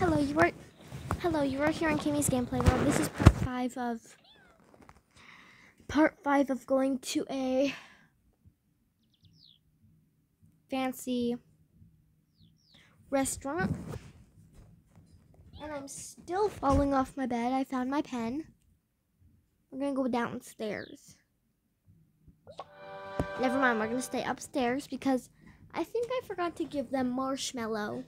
Hello, you are. Hello, you are here on Kamy's gameplay world. This is part five of. Part five of going to a fancy restaurant. And I'm still falling off my bed. I found my pen. We're gonna go downstairs. Never mind, we're gonna stay upstairs because I think I forgot to give them marshmallow.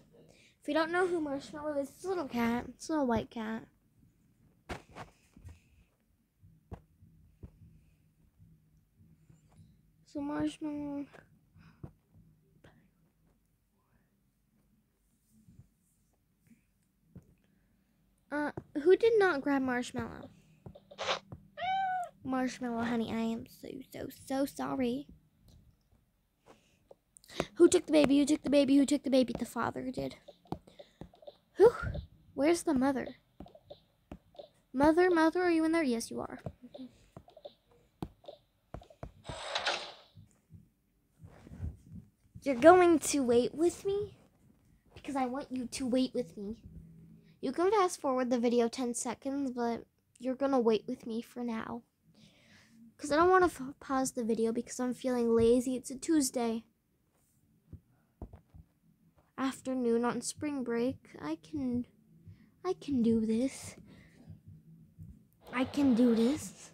If you don't know who Marshmallow is, it's a little cat. It's a little white cat. So Marshmallow. Uh, who did not grab Marshmallow? Marshmallow, honey, I am so, so, so sorry. Who took the baby? Who took the baby? Who took the baby? The father did. Whew. Where's the mother? Mother, mother, are you in there? Yes, you are. You're going to wait with me? Because I want you to wait with me. You can fast forward the video 10 seconds, but you're going to wait with me for now. Because I don't want to pause the video because I'm feeling lazy. It's a Tuesday afternoon on spring break. I can I can do this. I can do this.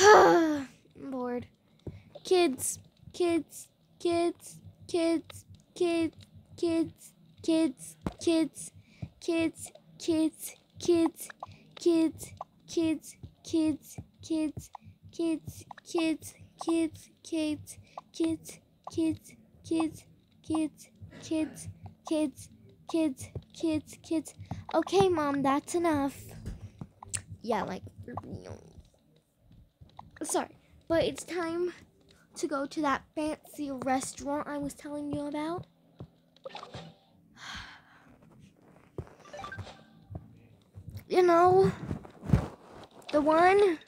I'm bored. Kids, kids, kids, kids, kids, kids, kids, kids, kids, kids, kids, kids, kids, kids, kids, kids, kids, kids, kids, kids, kids, kids, kids, kids, kids, kids, kids, kids. Kids. Okay, mom, that's enough. Yeah, like, sorry, but it's time to go to that fancy restaurant I was telling you about. You know, the one?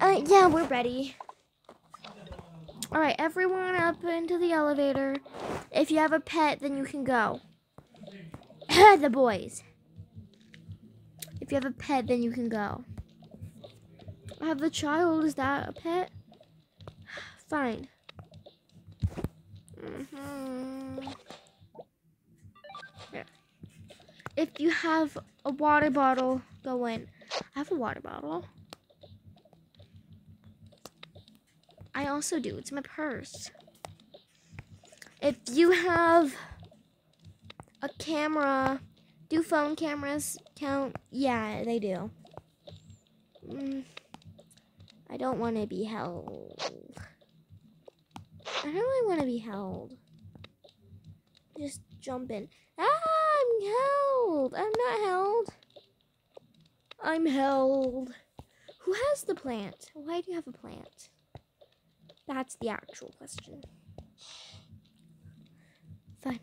Uh, yeah, we're ready. Alright, everyone up into the elevator. If you have a pet, then you can go. the boys. If you have a pet, then you can go. I have the child. Is that a pet? Fine. Mm -hmm. yeah. If you have a water bottle, go in. I have a water bottle. I also do. It's my purse. If you have a camera, do phone cameras count? Yeah, they do. Mm, I don't want to be held. I don't really want to be held. Just jump in. Ah, I'm held. I'm not held. I'm held. Who has the plant? Why do you have a plant? That's the actual question. Finally.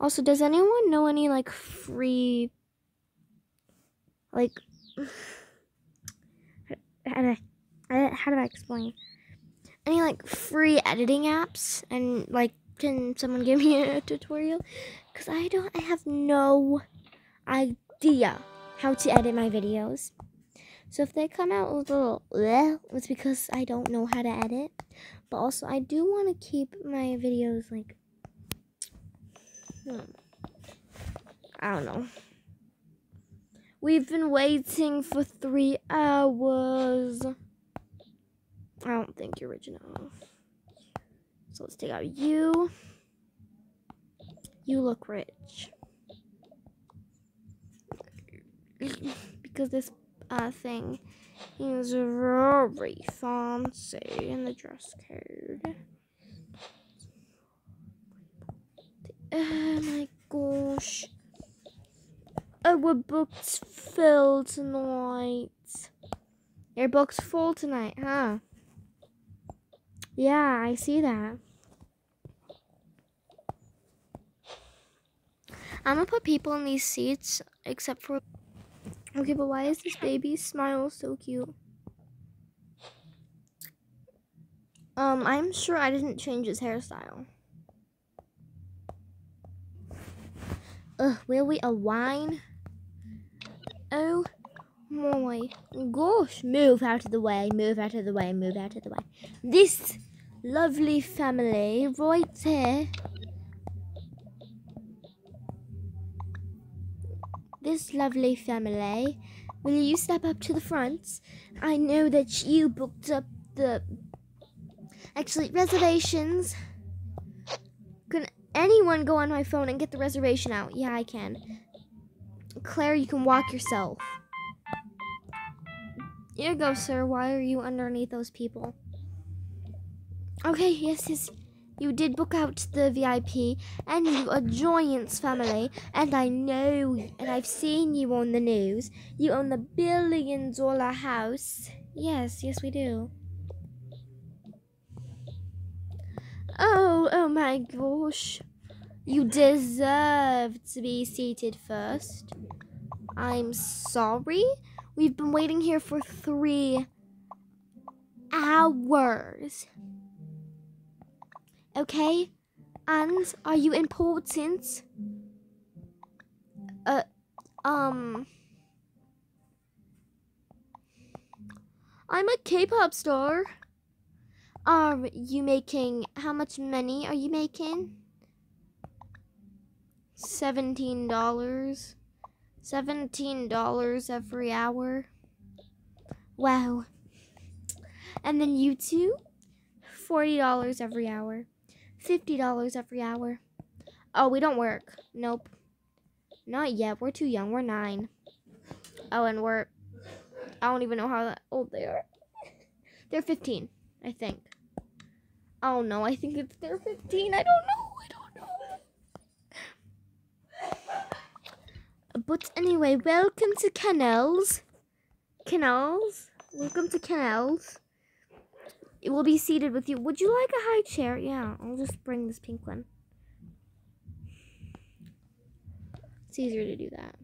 Also, does anyone know any like free like how do I, how do I explain? Any like free editing apps and like can someone give me a tutorial? Cause I don't I have no idea how to edit my videos. So if they come out with a little bleh, it's because I don't know how to edit. But also I do want to keep my videos like hmm, I don't know. We've been waiting for three hours. I don't think you're rich enough. So let's take out you. You look rich. because this uh, thing is very fancy in the dress code. Oh my gosh. Our books filled tonight. Your book's full tonight, huh? Yeah, I see that. I'm gonna put people in these seats except for. Okay, but why is this baby's smile so cute? Um, I'm sure I didn't change his hairstyle. Ugh, will we a wine? Oh my gosh. Move out of the way, move out of the way, move out of the way. This lovely family right here. This lovely family. Will you step up to the front? I know that you booked up the actually reservations. Can anyone go on my phone and get the reservation out? Yeah, I can. Claire, you can walk yourself. Here you go, sir. Why are you underneath those people? Okay, yes, yes. You did book out the VIP, and you a Giants family, and I know, and I've seen you on the news. You own the billion dollar house. Yes, yes, we do. Oh, oh my gosh. You deserve to be seated first. I'm sorry. We've been waiting here for three hours. Okay? And are you important? Uh, um. I'm a K pop star. Are you making. How much money are you making? $17. $17 every hour. Wow. And then you two? $40 every hour. $50 every hour. Oh, we don't work. Nope. Not yet. We're too young. We're nine. Oh, and we're. I don't even know how old they are. They're 15, I think. Oh no, I think it's they're 15. I don't know. I don't know. But anyway, welcome to Canals. Canals. Welcome to Canals. It will be seated with you. Would you like a high chair? Yeah, I'll just bring this pink one. It's easier to do that.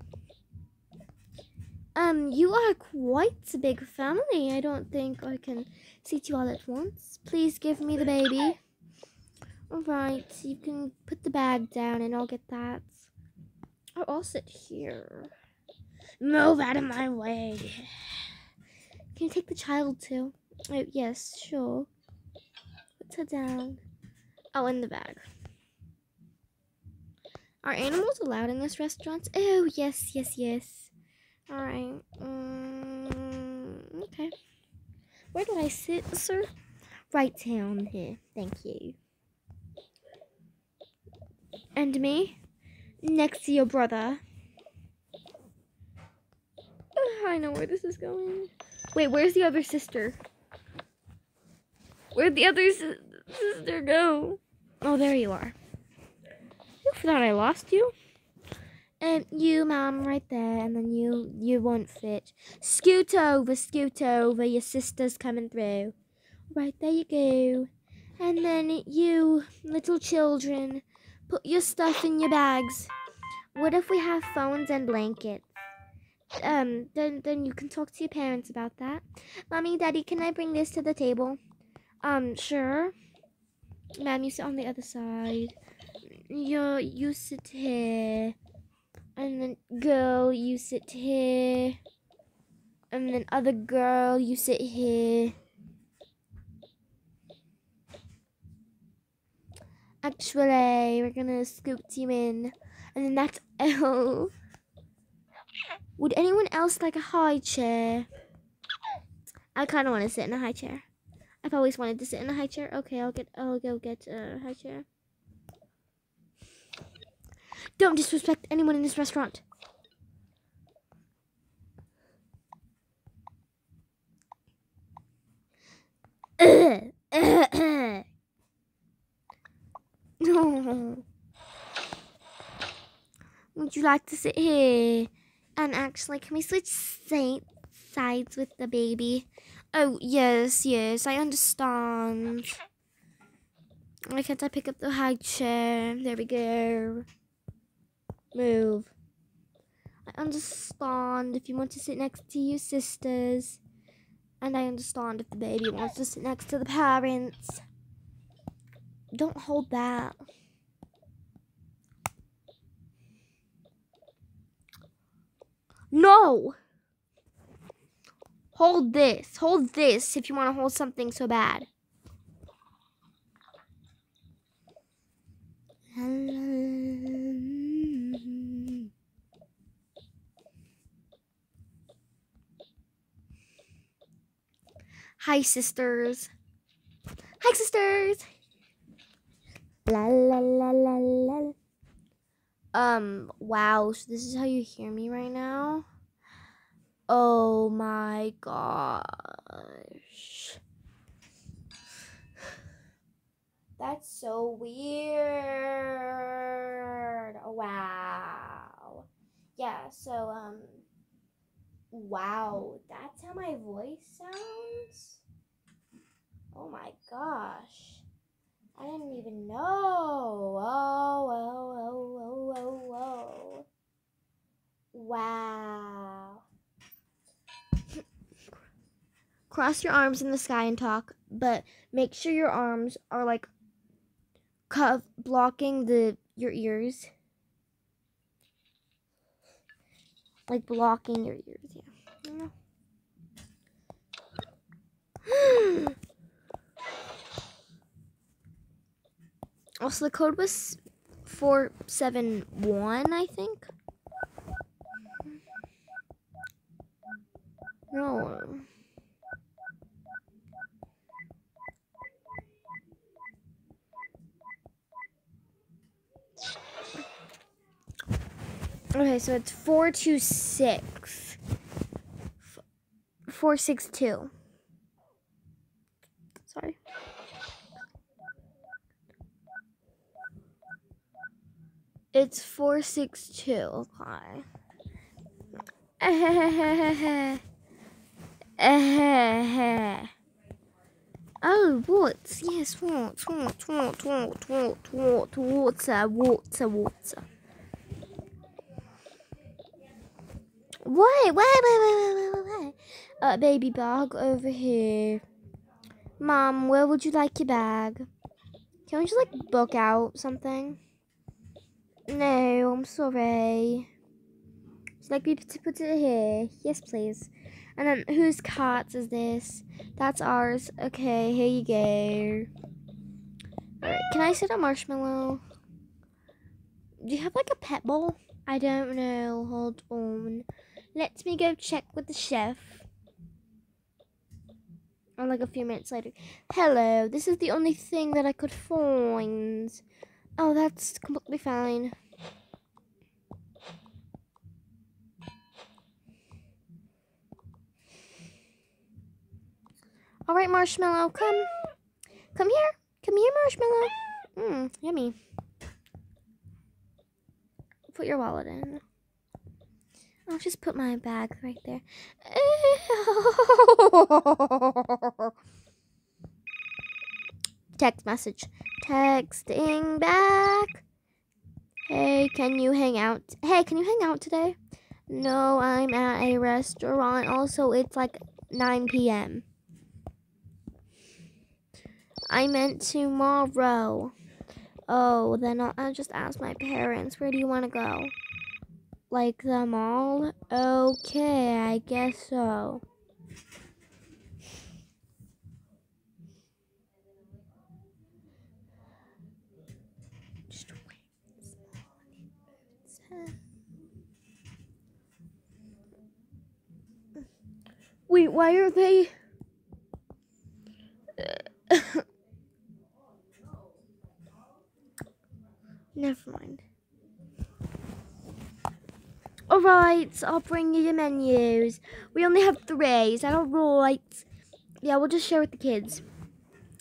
Um, you are quite a big family. I don't think I can seat you all at once. Please give me the baby. Alright, you can put the bag down and I'll get that. Oh, I'll sit here. Move out of my way. Can you take the child too? Oh, yes, sure. Put her down. Oh, in the bag. Are animals allowed in this restaurant? Oh, yes, yes, yes. Alright. Um, okay. Where do I sit, sir? Right down here. Thank you. And me? Next to your brother. I know where this is going. Wait, where's the other sister? Where'd the other si sister go? Oh, there you are. You thought I lost you? And you, mom, right there, and then you, you won't fit. Scoot over, scoot over, your sister's coming through. Right, there you go. And then you, little children, put your stuff in your bags. What if we have phones and blankets? Um, then, then you can talk to your parents about that. Mommy, Daddy, can I bring this to the table? Um, sure. Ma'am, you sit on the other side. You you sit here. And then girl, you sit here. And then other girl, you sit here. Actually, we're gonna scoop you in. And then that's L. Would anyone else like a high chair? I kind of want to sit in a high chair. I've always wanted to sit in a high chair. Okay, I'll get I'll go get a high chair. Don't disrespect anyone in this restaurant. no. Would you like to sit here? And actually, can we switch sides with the baby. Oh, yes, yes, I understand. Why can't I pick up the high chair? There we go. Move. I understand if you want to sit next to your sisters. And I understand if the baby wants to sit next to the parents. Don't hold that. No! Hold this. Hold this if you want to hold something so bad. Hi, sisters. Hi, sisters. La la la la la. Um, wow. So this is how you hear me right now? Oh my gosh. That's so weird. Wow. Yeah, so um wow, that's how my voice sounds? Oh my gosh. I didn't even know. Oh, oh, oh, oh, oh, oh. Wow. Cross your arms in the sky and talk, but make sure your arms are like cuff blocking the your ears. Like blocking your ears, yeah. also, the code was 471, I think. No. Okay, so it's 426. 462. Sorry. It's 462. Okay. oh, what? Yes, what? What? What? What? What? What? Water, water, water. Wait, wait, wait, wait, wait, wait, wait. Uh, baby bag over here. Mom, where would you like your bag? Can we just like book out something? No, I'm sorry. Would like me to put it here? Yes, please. And then whose carts is this? That's ours. Okay, here you go. Alright, can I sit a marshmallow? Do you have like a pet bowl? I don't know. Hold on. Let me go check with the chef. Or like a few minutes later. Hello, this is the only thing that I could find. Oh, that's completely fine. All right, Marshmallow, come. Come here. Come here, Marshmallow. Mmm, yummy. Put your wallet in. I'll just put my bag right there. Text message. Texting back. Hey, can you hang out? Hey, can you hang out today? No, I'm at a restaurant. Also, it's like 9 p.m. I meant tomorrow. Oh, then I'll, I'll just ask my parents. Where do you want to go? Like the mall? Okay, I guess so. Wait, why are they? Never mind. Alright, I'll bring you your menus. We only have three, is that alright? Yeah, we'll just share with the kids.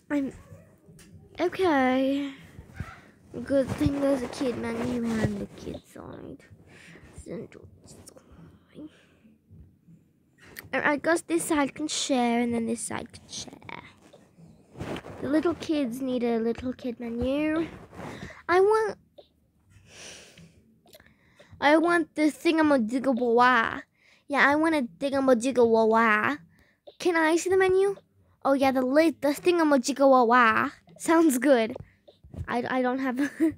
I'm okay. Good thing there's a kid menu and the kid side. And I guess this side can share, and then this side can share. The little kids need a little kid menu. I want. I want the thingamajiggawa. Yeah, I want a thingamajiggawa. Can I see the menu? Oh yeah, the late the thingamajiggawa. Sounds good. I, I don't have.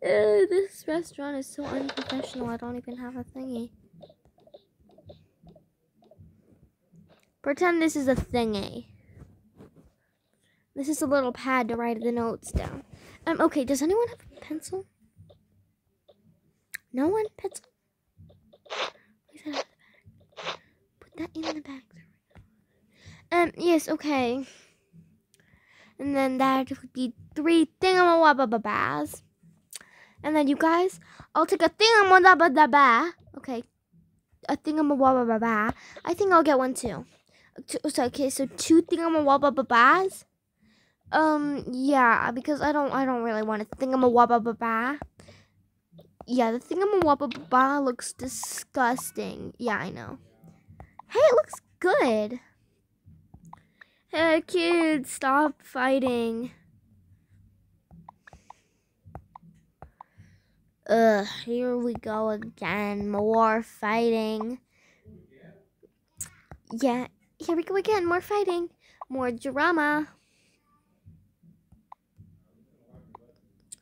This restaurant is so unprofessional. I don't even have a thingy. Pretend this is a thingy. This is a little pad to write the notes down. Um, okay, does anyone have a pencil? No one? Pencil? Put that in the bag. Um, yes, okay. And then that would be three thingamawabababas. And then you guys, I'll take a thingamawabababa. Okay. A thingamawabababa. I think I'll get one too. So, okay, so two thingamawabababas. Um, yeah, because I don't, I don't really want a thingamawabababa. Yeah, the thingamawabababa looks disgusting. Yeah, I know. Hey, it looks good. Hey, kids, stop fighting. Ugh, here we go again. More fighting. Yeah, here we go again. More fighting. More drama.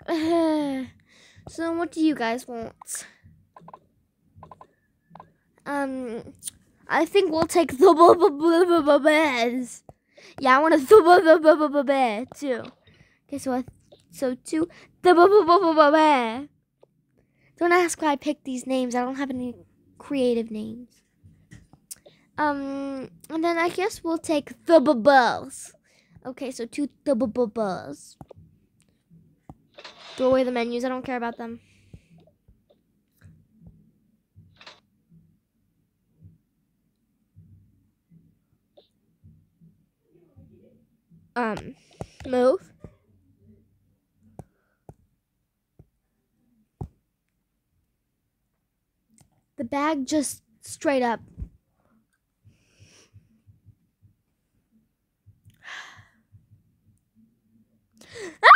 so, what do you guys want? Um, I think we'll take the beds. Yeah, I want a bed too. Okay, so so two the don't ask why I picked these names. I don't have any creative names. Um, and then I guess we'll take the bubbles. Okay, so two the bubbles. Throw away the menus. I don't care about them. Um, move. The bag just straight up. Ah!